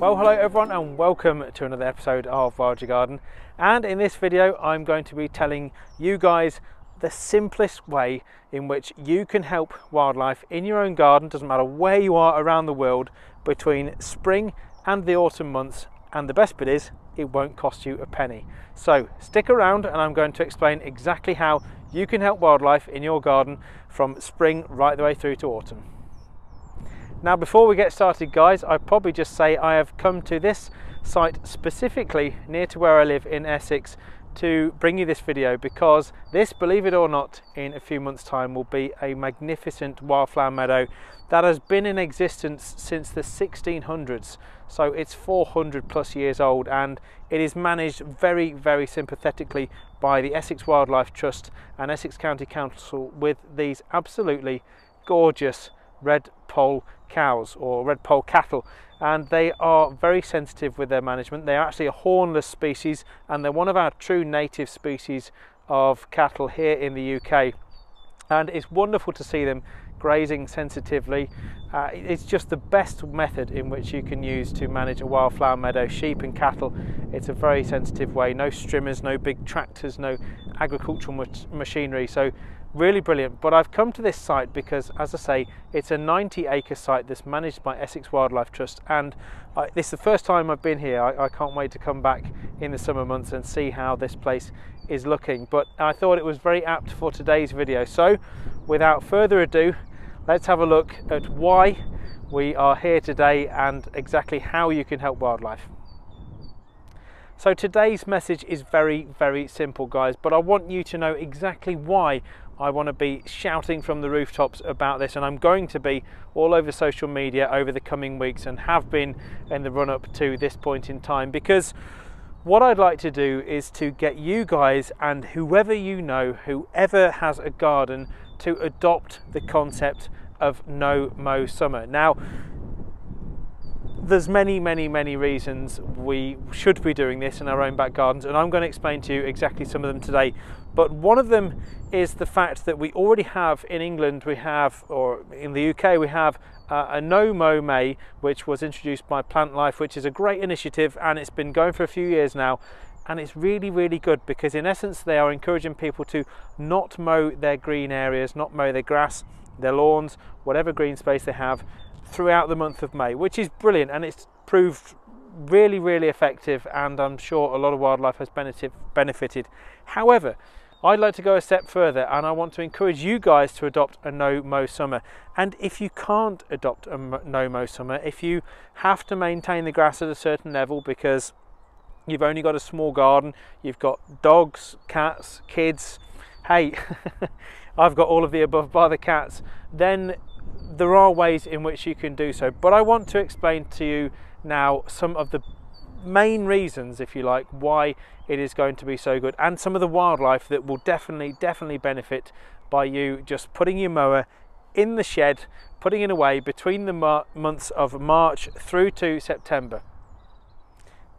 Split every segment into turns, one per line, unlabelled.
Well, hello everyone, and welcome to another episode of Wild Garden. And in this video, I'm going to be telling you guys the simplest way in which you can help wildlife in your own garden, doesn't matter where you are around the world, between spring and the autumn months. And the best bit is, it won't cost you a penny. So stick around, and I'm going to explain exactly how you can help wildlife in your garden from spring right the way through to autumn. Now before we get started guys, I'd probably just say I have come to this site specifically near to where I live in Essex to bring you this video because this, believe it or not, in a few months time will be a magnificent wildflower meadow that has been in existence since the 1600s. So it's 400 plus years old and it is managed very, very sympathetically by the Essex Wildlife Trust and Essex County Council with these absolutely gorgeous red poll cows or red poll cattle and they are very sensitive with their management. They are actually a hornless species and they're one of our true native species of cattle here in the UK and it's wonderful to see them grazing sensitively. Uh, it's just the best method in which you can use to manage a wildflower meadow, sheep and cattle. It's a very sensitive way, no strimmers, no big tractors, no agricultural machinery. So really brilliant. But I've come to this site because as I say it's a 90 acre site that's managed by Essex Wildlife Trust. And I, this is the first time I've been here. I, I, can't wait to come back in the summer months and see how this place is looking. But I thought it was very apt for today's video. So without further ado let's have a look at why we are here today and exactly how you can help wildlife. So today's message is very, very simple, guys, but I want you to know exactly why I want to be shouting from the rooftops about this, and I'm going to be all over social media over the coming weeks and have been in the run up to this point in time because what I'd like to do is to get you guys and whoever you know, whoever has a garden, to adopt the concept of no mow summer. Now, there's many, many, many reasons we should be doing this in our own back gardens, and I'm going to explain to you exactly some of them today. But one of them is the fact that we already have in England, we have, or in the UK, we have uh, a No Mow May, which was introduced by Plantlife, which is a great initiative, and it's been going for a few years now. And it's really, really good because, in essence, they are encouraging people to not mow their green areas, not mow their grass, their lawns, whatever green space they have, throughout the month of May, which is brilliant and it's proved really, really effective and I'm sure a lot of wildlife has benefit, benefited. However, I'd like to go a step further and I want to encourage you guys to adopt a no mow summer. And if you can't adopt a no mow summer, if you have to maintain the grass at a certain level because you've only got a small garden, you've got dogs, cats, kids, hey, I've got all of the above by the cats, then there are ways in which you can do so, but I want to explain to you now some of the main reasons, if you like, why it is going to be so good and some of the wildlife that will definitely, definitely benefit by you just putting your mower in the shed, putting it away between the months of March through to September.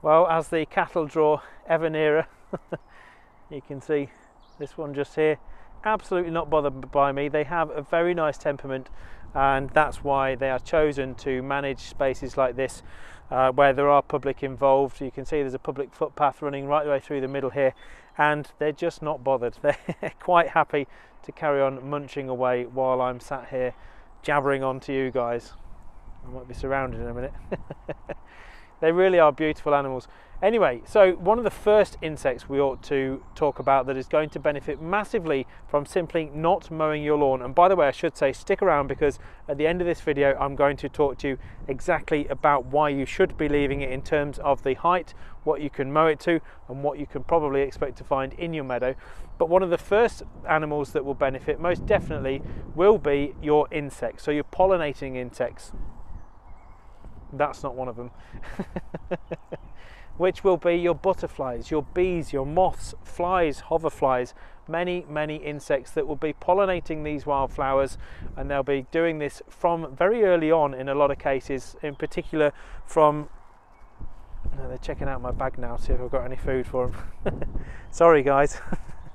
Well, as the cattle draw ever nearer, you can see this one just here, absolutely not bothered by me. They have a very nice temperament and that's why they are chosen to manage spaces like this uh, where there are public involved. You can see there's a public footpath running right the way through the middle here and they're just not bothered. They're quite happy to carry on munching away while I'm sat here jabbering on to you guys. I might be surrounded in a minute. they really are beautiful animals. Anyway, so one of the first insects we ought to talk about that is going to benefit massively from simply not mowing your lawn. And by the way, I should say stick around because at the end of this video, I'm going to talk to you exactly about why you should be leaving it in terms of the height, what you can mow it to, and what you can probably expect to find in your meadow. But one of the first animals that will benefit most definitely will be your insects. So your pollinating insects. That's not one of them. which will be your butterflies, your bees, your moths, flies, hoverflies, many, many insects that will be pollinating these wildflowers and they'll be doing this from very early on in a lot of cases, in particular from no, they're checking out my bag now, to see if I've got any food for them. Sorry, guys.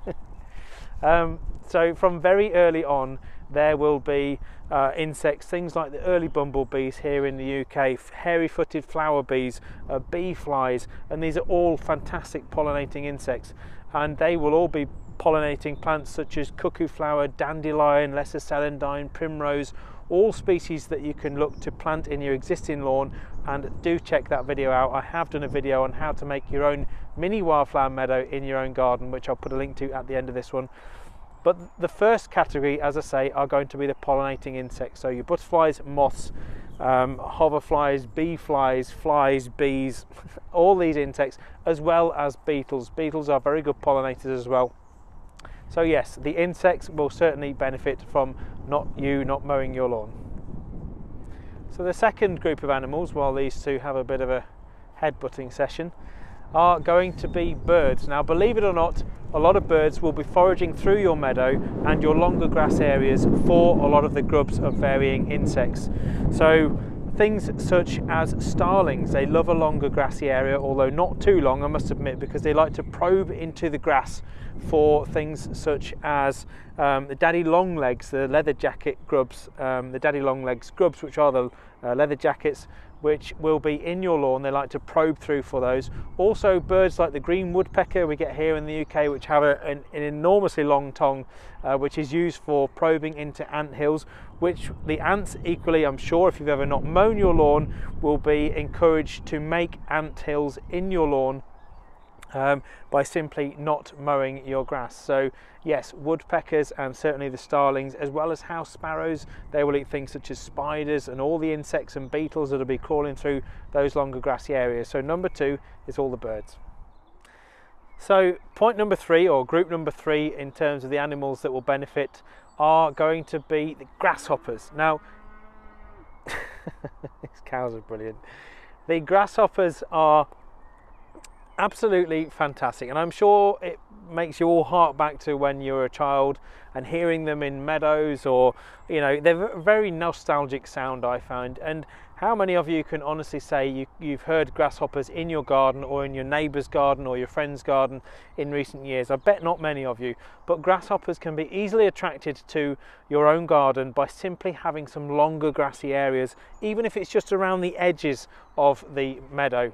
um, so, from very early on, there will be uh, insects, things like the early bumblebees here in the UK, hairy footed flower bees, uh, bee flies, and these are all fantastic pollinating insects. And they will all be pollinating plants such as cuckoo flower, dandelion, lesser celandine, primrose, all species that you can look to plant in your existing lawn and do check that video out. I have done a video on how to make your own mini wildflower meadow in your own garden, which I'll put a link to at the end of this one. But the first category, as I say, are going to be the pollinating insects. So your butterflies, moths, um, hoverflies, bee flies, flies, bees, all these insects, as well as beetles. Beetles are very good pollinators as well. So yes, the insects will certainly benefit from not you not mowing your lawn. So the second group of animals, while these two have a bit of a headbutting session, are going to be birds. Now, believe it or not, a lot of birds will be foraging through your meadow and your longer grass areas for a lot of the grubs of varying insects. So things such as starlings, they love a longer grassy area, although not too long, I must admit, because they like to probe into the grass for things such as um, the daddy longlegs, the leather jacket grubs, um, the daddy longlegs grubs, which are the uh, leather jackets which will be in your lawn. They like to probe through for those. Also, birds like the green woodpecker we get here in the UK, which have a, an, an, enormously long tongue, uh, which is used for probing into ant hills. Which the ants, equally, I'm sure, if you've ever not mown your lawn, will be encouraged to make ant hills in your lawn um, by simply not mowing your grass. So yes, woodpeckers and certainly the starlings, as well as house sparrows, they will eat things such as spiders and all the insects and beetles that will be crawling through those longer grassy areas. So number two is all the birds. So point number three, or group number three, in terms of the animals that will benefit, are going to be the grasshoppers. Now, these cows are brilliant. The grasshoppers are absolutely fantastic and i'm sure it makes you all heart back to when you were a child and hearing them in meadows or you know they're a very nostalgic sound i found and how many of you can honestly say you, you've heard grasshoppers in your garden or in your neighbour's garden or your friend's garden in recent years? I bet not many of you, but grasshoppers can be easily attracted to your own garden by simply having some longer grassy areas, even if it's just around the edges of the meadow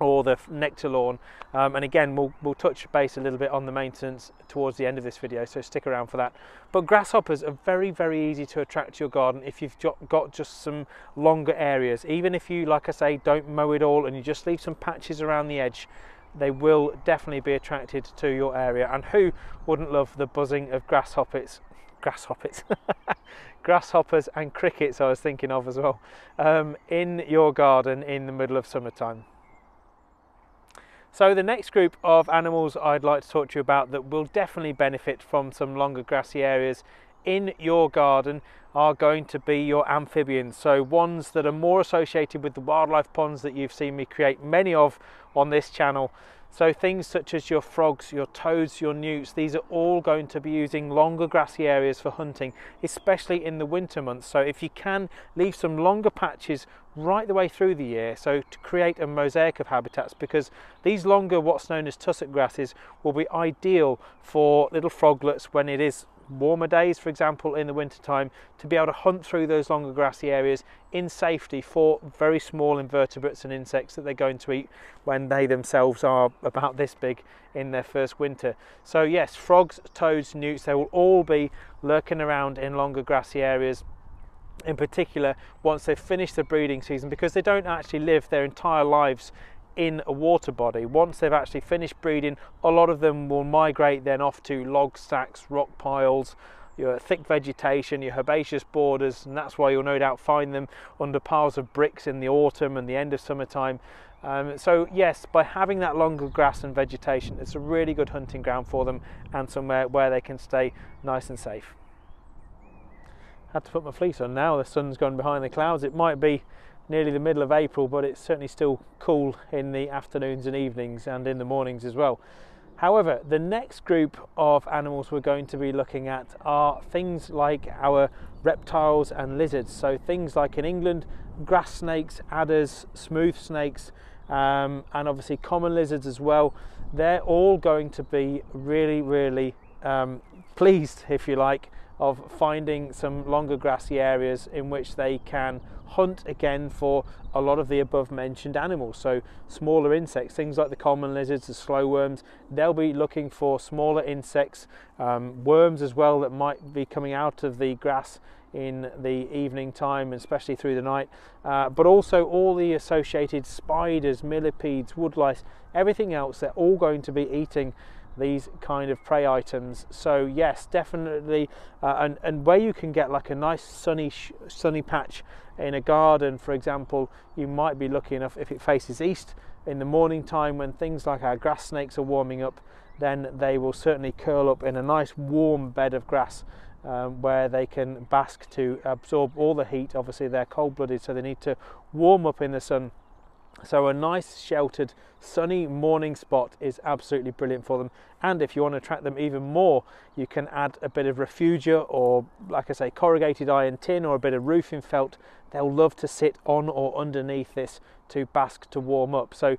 or the nectar lawn. Um, and again we'll, we'll touch base a little bit on the maintenance towards the end of this video so stick around for that. But grasshoppers are very very easy to attract to your garden if you've got just some longer areas. Even if you like I say don't mow it all and you just leave some patches around the edge they will definitely be attracted to your area. And who wouldn't love the buzzing of grasshoppers grasshoppers grasshoppers and crickets I was thinking of as well um, in your garden in the middle of summertime so the next group of animals I'd like to talk to you about that will definitely benefit from some longer grassy areas in your garden are going to be your amphibians. So ones that are more associated with the wildlife ponds that you've seen me create many of on this channel so things such as your frogs, your toads, your newts, these are all going to be using longer grassy areas for hunting, especially in the winter months. So if you can leave some longer patches right the way through the year, so to create a mosaic of habitats, because these longer what's known as tussock grasses will be ideal for little froglets when it is warmer days, for example, in the winter time, to be able to hunt through those longer grassy areas in safety for very small invertebrates and insects that they're going to eat when they themselves are about this big in their first winter. So yes, frogs, toads, newts, they will all be lurking around in longer grassy areas in particular once they've finished the breeding season because they don't actually live their entire lives in a water body. Once they've actually finished breeding, a lot of them will migrate then off to log stacks, rock piles, your thick vegetation, your herbaceous borders, and that's why you'll no doubt find them under piles of bricks in the autumn and the end of summertime. Um, so yes, by having that longer grass and vegetation, it's a really good hunting ground for them and somewhere where they can stay nice and safe. Had to put my fleece on now, the sun's gone behind the clouds. It might be nearly the middle of April, but it's certainly still cool in the afternoons and evenings and in the mornings as well. However, the next group of animals we're going to be looking at are things like our reptiles and lizards. So things like in England, grass snakes, adders, smooth snakes, um, and obviously common lizards as well. They're all going to be really, really um, pleased, if you like, of finding some longer grassy areas in which they can hunt again for a lot of the above mentioned animals. So smaller insects, things like the common lizards, the slow worms, they'll be looking for smaller insects, um, worms as well that might be coming out of the grass in the evening time, especially through the night, uh, but also all the associated spiders, millipedes, woodlice, everything else, they're all going to be eating these kind of prey items. So yes, definitely, uh, and and where you can get like a nice sunny sunny patch in a garden, for example, you might be lucky enough if it faces east in the morning time when things like our grass snakes are warming up, then they will certainly curl up in a nice warm bed of grass um, where they can bask to absorb all the heat. Obviously, they're cold blooded, so they need to warm up in the sun. So, a nice sheltered, sunny morning spot is absolutely brilliant for them. And if you want to attract them even more, you can add a bit of refugia or, like I say, corrugated iron tin or a bit of roofing felt. They'll love to sit on or underneath this to bask to warm up. So,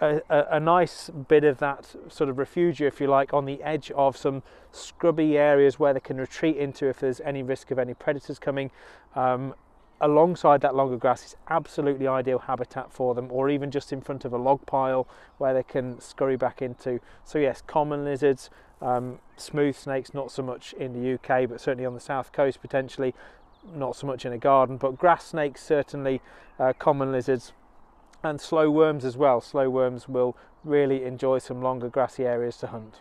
a, a, a, nice bit of that sort of refugia, if you like, on the edge of some scrubby areas where they can retreat into if there's any risk of any predators coming. Um, alongside that longer grass is absolutely ideal habitat for them, or even just in front of a log pile where they can scurry back into. So, yes, common lizards, um, smooth snakes, not so much in the UK, but certainly on the south coast potentially, not so much in a garden, but grass snakes, certainly, uh, common lizards and slow worms as well. Slow worms will really enjoy some longer grassy areas to hunt.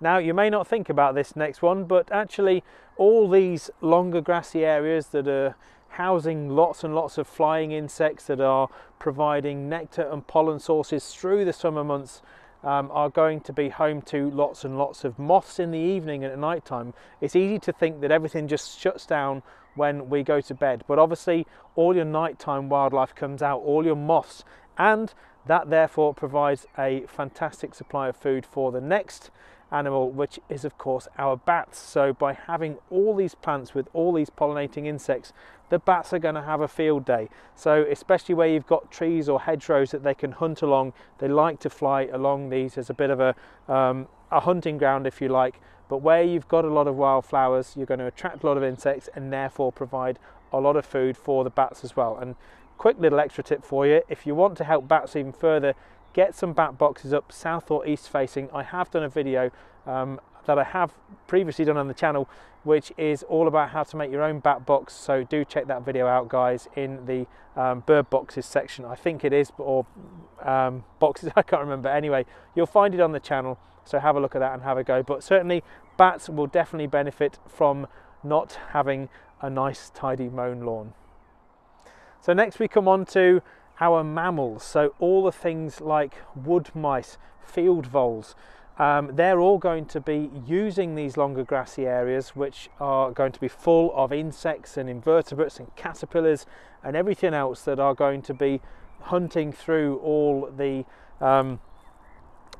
Now, you may not think about this next one, but actually, all these longer grassy areas that are housing lots and lots of flying insects that are providing nectar and pollen sources through the summer months um, are going to be home to lots and lots of moths in the evening and at night time. It's easy to think that everything just shuts down when we go to bed. But obviously, all your nighttime wildlife comes out, all your moths, and that therefore provides a fantastic supply of food for the next animal, which is, of course, our bats. So, by having all these plants with all these pollinating insects, the bats are going to have a field day. So, especially where you've got trees or hedgerows that they can hunt along, they like to fly along these as a bit of a, um, a hunting ground, if you like. But where you've got a lot of wildflowers, you're going to attract a lot of insects and therefore provide a lot of food for the bats as well. And quick little extra tip for you if you want to help bats even further, get some bat boxes up south or east facing. I have done a video um, that I have previously done on the channel, which is all about how to make your own bat box. So do check that video out, guys, in the um, bird boxes section. I think it is, or um, boxes, I can't remember. Anyway, you'll find it on the channel. So have a look at that and have a go. But certainly bats will definitely benefit from not having a nice tidy mown lawn. So next we come on to our mammals. So all the things like wood mice, field voles, um, they're all going to be using these longer grassy areas which are going to be full of insects and invertebrates and caterpillars and everything else that are going to be hunting through all the um,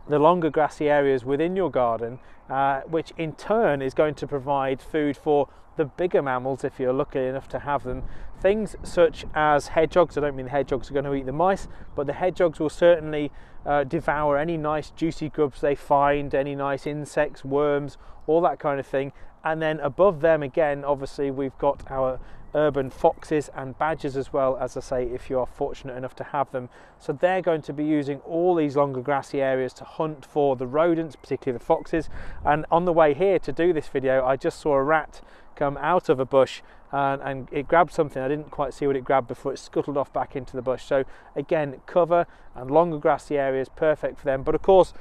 the longer grassy areas within your garden, uh, which in turn is going to provide food for the bigger mammals if you're lucky enough to have them. Things such as hedgehogs, I don't mean the hedgehogs are going to eat the mice, but the hedgehogs will certainly uh, devour any nice juicy grubs they find, any nice insects, worms, all that kind of thing. And then above them again, obviously, we've got our urban foxes and badgers as well, as I say, if you are fortunate enough to have them. So they're going to be using all these longer grassy areas to hunt for the rodents, particularly the foxes. And on the way here to do this video, I just saw a rat come out of a bush and, and, it grabbed something. I didn't quite see what it grabbed before it scuttled off back into the bush. So again, cover and longer grassy areas, perfect for them. But of course,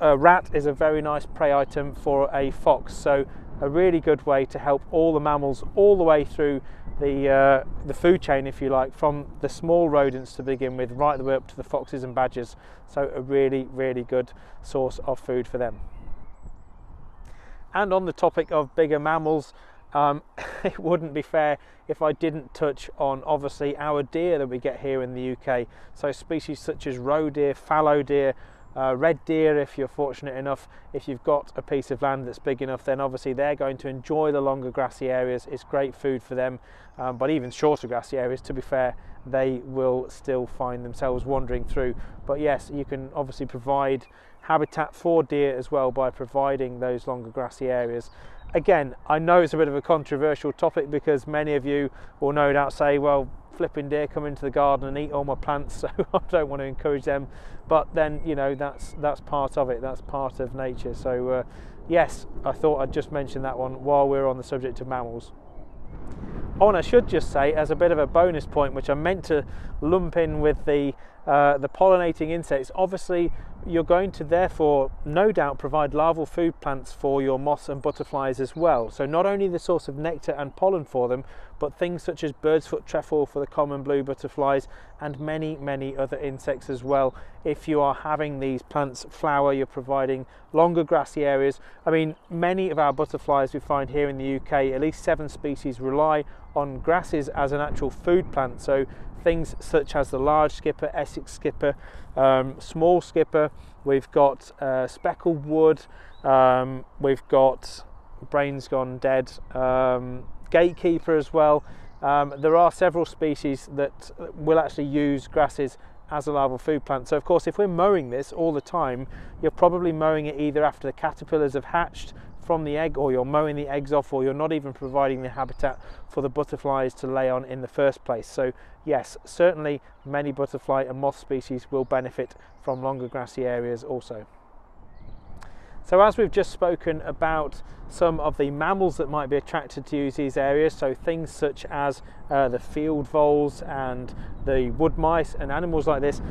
a rat is a very nice prey item for a fox. So a really good way to help all the mammals all the way through the uh, the food chain, if you like, from the small rodents to begin with, right the way up to the foxes and badgers. So a really, really good source of food for them. And on the topic of bigger mammals, um, it wouldn't be fair if I didn't touch on obviously our deer that we get here in the UK. So species such as roe deer, fallow deer, uh, red deer, if you're fortunate enough, if you've got a piece of land that's big enough, then obviously they're going to enjoy the longer grassy areas. It's great food for them, um, but even shorter grassy areas, to be fair, they will still find themselves wandering through. But yes, you can obviously provide habitat for deer as well by providing those longer grassy areas. Again, I know it's a bit of a controversial topic because many of you will no doubt say, well, flipping deer come into the garden and eat all my plants, so I don't want to encourage them. But then, you know, that's that's part of it. That's part of nature. So, uh, yes, I thought I'd just mention that one while we're on the subject of mammals. Oh, and I should just say, as a bit of a bonus point, which I meant to lump in with the uh, the pollinating insects, obviously you're going to therefore no doubt provide larval food plants for your moths and butterflies as well. So not only the source of nectar and pollen for them, but things such as bird's foot trefoil for the common blue butterflies and many, many other insects as well. If you are having these plants flower, you're providing longer grassy areas. I mean, many of our butterflies we find here in the UK, at least seven species rely on grasses as an actual food plant. So things such as the large skipper, Essex skipper, um, small skipper, we've got uh, speckled wood, um, we've got brains gone dead, um, gatekeeper as well. Um, there are several species that will actually use grasses as a larval food plant. So of course if we're mowing this all the time, you're probably mowing it either after the caterpillars have hatched from the egg or you're mowing the eggs off or you're not even providing the habitat for the butterflies to lay on in the first place. So yes, certainly many butterfly and moth species will benefit from longer grassy areas also. So as we've just spoken about some of the mammals that might be attracted to use these areas, so things such as uh, the field voles and the wood mice and animals like this,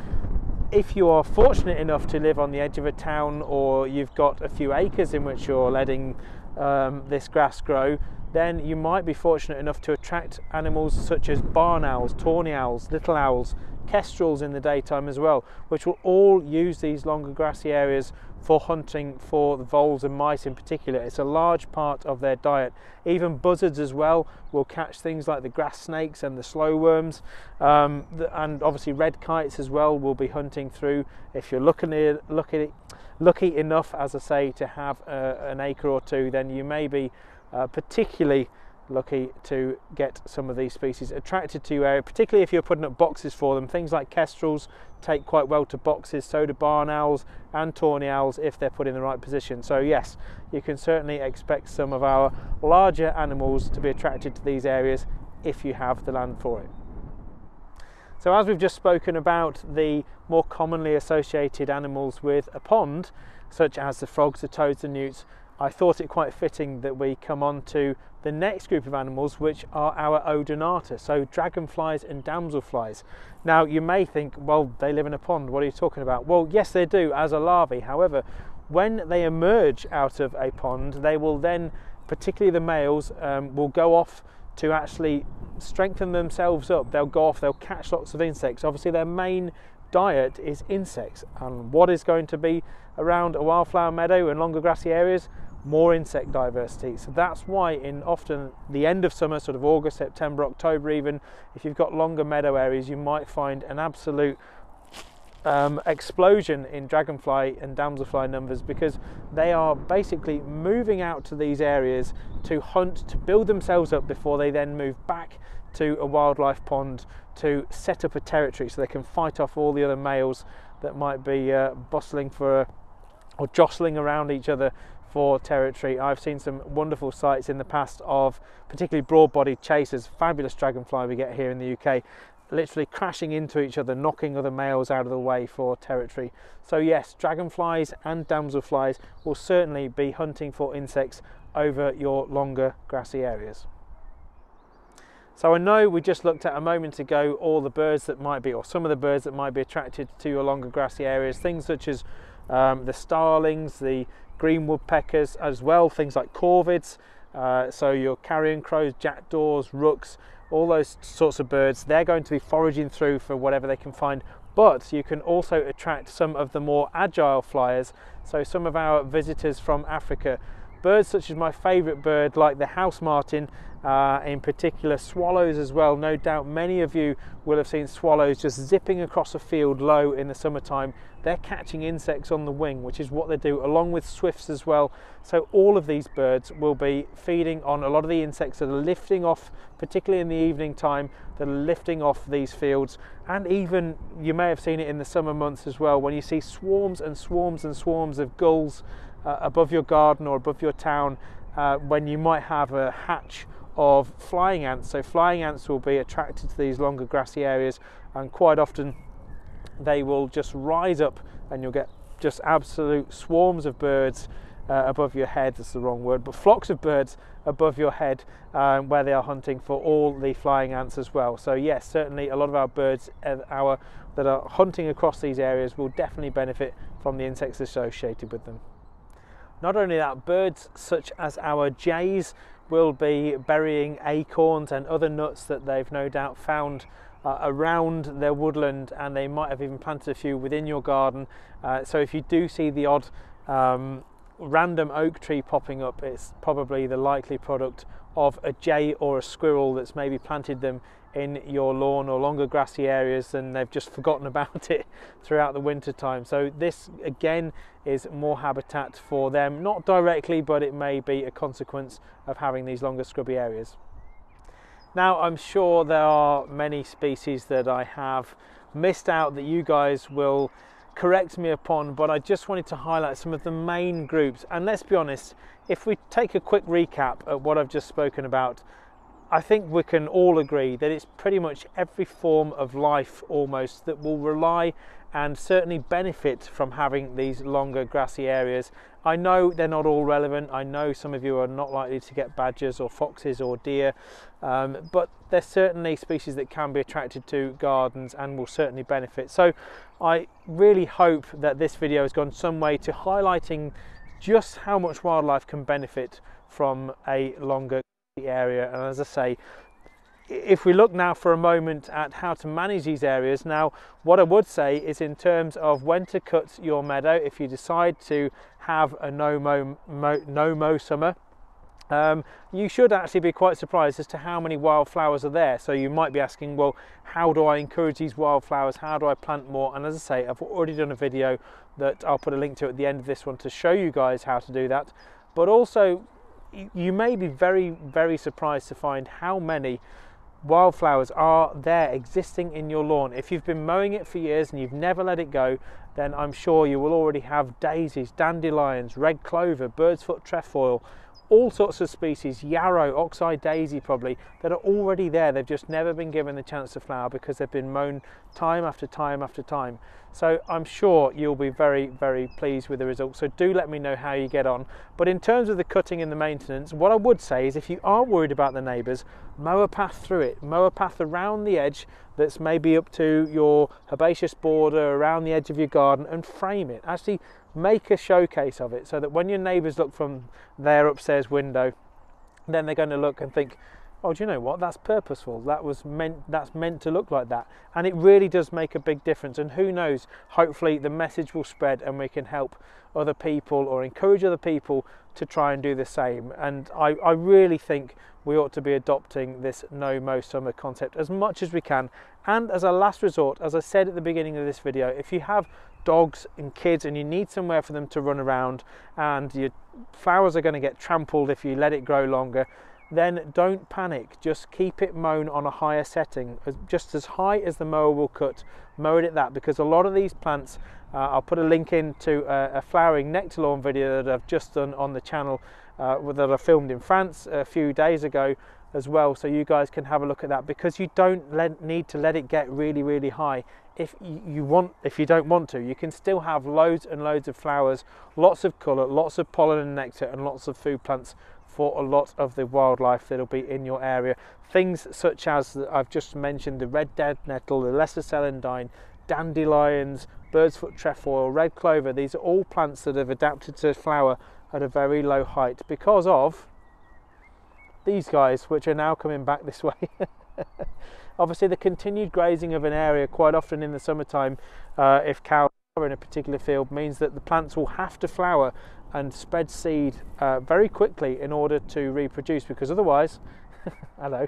if you are fortunate enough to live on the edge of a town or you've got a few acres in which you're letting um, this grass grow, then you might be fortunate enough to attract animals such as barn owls, tawny owls, little owls, kestrels in the daytime as well, which will all use these longer grassy areas for hunting for the voles and mice in particular. It's a large part of their diet. Even buzzards as well will catch things like the grass snakes and the slow worms, um, and obviously red kites as well will be hunting through. If you're looking at, lucky, lucky enough, as I say, to have uh, an acre or two, then you may be uh, particularly lucky to get some of these species attracted to your area, particularly if you're putting up boxes for them. Things like kestrels take quite well to boxes, so do barn owls and tawny owls if they're put in the right position. So yes, you can certainly expect some of our larger animals to be attracted to these areas if you have the land for it. So as we've just spoken about the more commonly associated animals with a pond, such as the frogs, the toads, the newts, I thought it quite fitting that we come on to the next group of animals, which are our odonata, so dragonflies and damselflies. Now, you may think, well, they live in a pond, what are you talking about? Well, yes, they do as a larvae. However, when they emerge out of a pond, they will then, particularly the males, um, will go off to actually strengthen themselves up. They'll go off, they'll catch lots of insects. Obviously, their main diet is insects. And what is going to be around a wildflower meadow and longer grassy areas? More insect diversity. So that's why in often the end of summer, sort of August, September, October even, if you've got longer meadow areas, you might find an absolute um, explosion in dragonfly and damselfly numbers because they are basically moving out to these areas to hunt, to build themselves up before they then move back to a wildlife pond to set up a territory so they can fight off all the other males that might be uh, bustling for or jostling around each other for territory. I've seen some wonderful sights in the past of particularly broad-bodied chasers, fabulous dragonfly we get here in the UK, literally crashing into each other, knocking other males out of the way for territory. So yes, dragonflies and damselflies will certainly be hunting for insects over your longer grassy areas. So I know we just looked at a moment ago all the birds that might be, or some of the birds that might be attracted to your longer grassy areas, things such as um, the starlings, the green woodpeckers as well, things like corvids, uh, so your carrion crows, jackdaws, rooks, all those sorts of birds, they're going to be foraging through for whatever they can find. But you can also attract some of the more agile flyers. So some of our visitors from Africa birds such as my favourite bird, like the house martin, uh, in particular swallows as well. No doubt many of you will have seen swallows just zipping across a field low in the summertime. They're catching insects on the wing, which is what they do, along with swifts as well. So all of these birds will be feeding on a lot of the insects that are lifting off, particularly in the evening time, that are lifting off these fields. And even you may have seen it in the summer months as well, when you see swarms and swarms and swarms of gulls uh, above your garden or above your town, uh, when you might have a hatch of flying ants. So flying ants will be attracted to these longer grassy areas and quite often they will just rise up and you'll get just absolute swarms of birds uh, above your head, that's the wrong word, but flocks of birds above your head um, where they are hunting for all the flying ants as well. So yes, certainly a lot of our birds uh, our, that are hunting across these areas will definitely benefit from the insects associated with them. Not only that, birds such as our jays will be burying acorns and other nuts that they've no doubt found uh, around their woodland and they might have even planted a few within your garden. Uh, so if you do see the odd um, random oak tree popping up, it's probably the likely product of a jay or a squirrel that's maybe planted them in your lawn or longer grassy areas and they've just forgotten about it throughout the winter time. So this again is more habitat for them, not directly, but it may be a consequence of having these longer scrubby areas. Now I'm sure there are many species that I have missed out that you guys will correct me upon, but I just wanted to highlight some of the main groups. And let's be honest, if we take a quick recap at what I've just spoken about, I think we can all agree that it's pretty much every form of life almost that will rely and certainly benefit from having these longer grassy areas. I know they're not all relevant. I know some of you are not likely to get badgers or foxes or deer, um, but there's certainly species that can be attracted to gardens and will certainly benefit. So I really hope that this video has gone some way to highlighting just how much wildlife can benefit from a longer area. And as I say, if we look now for a moment at how to manage these areas, now what I would say is in terms of when to cut your meadow, if you decide to have a no-mow no -mow summer, um, you should actually be quite surprised as to how many wildflowers are there. So you might be asking, well, how do I encourage these wildflowers? How do I plant more? And as I say, I've already done a video that I'll put a link to at the end of this one to show you guys how to do that. But also, you may be very, very surprised to find how many wildflowers are there existing in your lawn. If you've been mowing it for years and you've never let it go, then I'm sure you will already have daisies, dandelions, red clover, bird's foot trefoil, all sorts of species, yarrow, oxeye daisy probably, that are already there. They've just never been given the chance to flower because they've been mown time after time after time. So I'm sure you'll be very, very pleased with the results. So do let me know how you get on. But in terms of the cutting and the maintenance, what I would say is if you are worried about the neighbours, mow a path through it, mow a path around the edge that's maybe up to your herbaceous border, around the edge of your garden and frame it. Actually make a showcase of it so that when your neighbours look from their upstairs window, then they're going to look and think, oh, do you know what? That's purposeful. That was meant. That's meant to look like that, and it really does make a big difference. And who knows? Hopefully, the message will spread, and we can help other people or encourage other people to try and do the same. And I, I really think we ought to be adopting this no mow summer concept as much as we can. And as a last resort, as I said at the beginning of this video, if you have dogs and kids and you need somewhere for them to run around and your flowers are going to get trampled if you let it grow longer then don't panic. Just keep it mown on a higher setting just as high as the mower will cut. Mow it at that because a lot of these plants uh, I'll put a link into a, a flowering nectar lawn video that I've just done on the channel uh, that I filmed in France a few days ago as well so you guys can have a look at that because you don't let, need to let it get really really high if you want if you don't want to you can still have loads and loads of flowers lots of color lots of pollen and nectar and lots of food plants for a lot of the wildlife that'll be in your area things such as I've just mentioned the red dead nettle the lesser celandine dandelions bird's foot trefoil red clover these are all plants that have adapted to flower at a very low height because of these guys, which are now coming back this way. Obviously, the continued grazing of an area, quite often in the summertime, uh, if cows are in a particular field, means that the plants will have to flower and spread seed uh, very quickly in order to reproduce because otherwise, hello,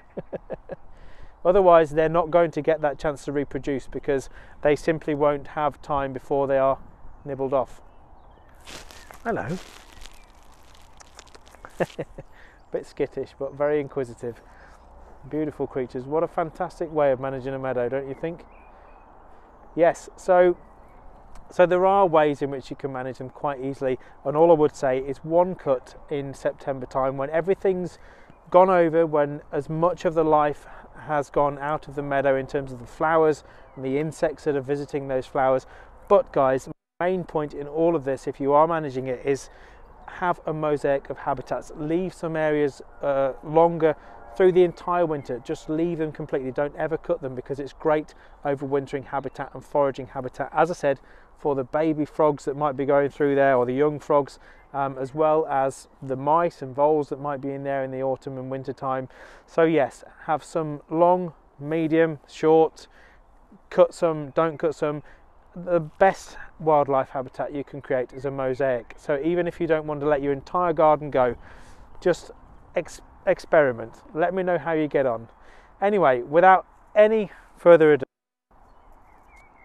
otherwise they're not going to get that chance to reproduce because they simply won't have time before they are nibbled off. Hello. Bit skittish, but very inquisitive. Beautiful creatures. What a fantastic way of managing a meadow, don't you think? Yes, so so there are ways in which you can manage them quite easily, and all I would say is one cut in September time when everything's gone over, when as much of the life has gone out of the meadow in terms of the flowers and the insects that are visiting those flowers. But guys, the main point in all of this, if you are managing it, is have a mosaic of habitats. Leave some areas uh, longer through the entire winter. Just leave them completely. Don't ever cut them because it's great overwintering habitat and foraging habitat. As I said, for the baby frogs that might be going through there or the young frogs, um, as well as the mice and voles that might be in there in the autumn and winter time. So yes, have some long, medium, short, cut some, don't cut some. The best wildlife habitat you can create is a mosaic. So even if you don't want to let your entire garden go, just experiment. Let me know how you get on. Anyway, without any further ado,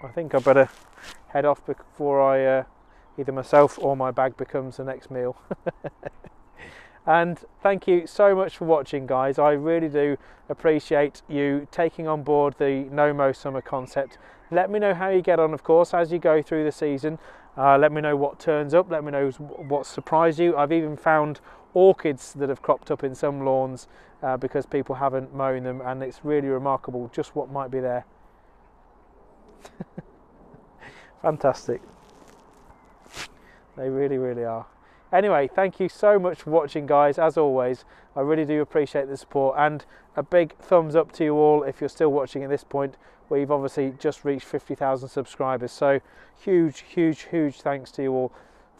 I think I better head off before I uh, either myself or my bag becomes the next meal. and thank you so much for watching guys i really do appreciate you taking on board the no mow summer concept let me know how you get on of course as you go through the season uh, let me know what turns up let me know what surprised you i've even found orchids that have cropped up in some lawns uh, because people haven't mown them and it's really remarkable just what might be there. Fantastic. They really really are. Anyway thank you so much for watching guys as always. I really do appreciate the support and a big thumbs up to you all if you're still watching at this point. We've obviously just reached 50,000 subscribers so huge huge huge thanks to you all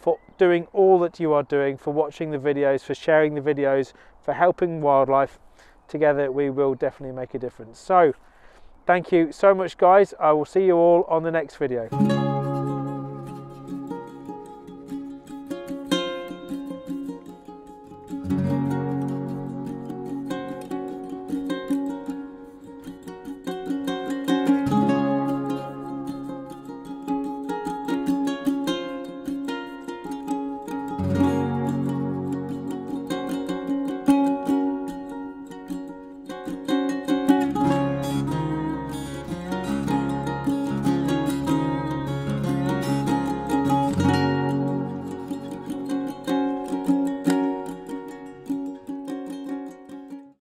for doing all that you are doing, for watching the videos, for sharing the videos, for helping wildlife. Together we will definitely make a difference. So thank you so much guys. I will see you all on the next video.